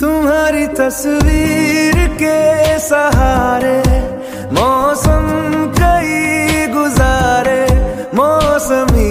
तुम्हारी तस्वीर के सहारे मौसम कई गुजारे मौसमी